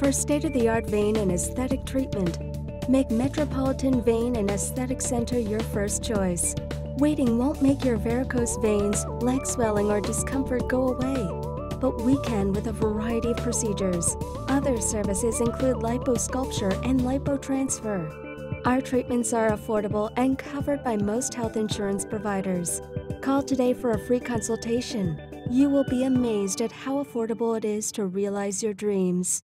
For state of the art vein and aesthetic treatment, make Metropolitan Vein and Aesthetic Center your first choice. Waiting won't make your varicose veins, leg swelling, or discomfort go away, but we can with a variety of procedures. Other services include liposculpture and lipotransfer. Our treatments are affordable and covered by most health insurance providers. Call today for a free consultation. You will be amazed at how affordable it is to realize your dreams.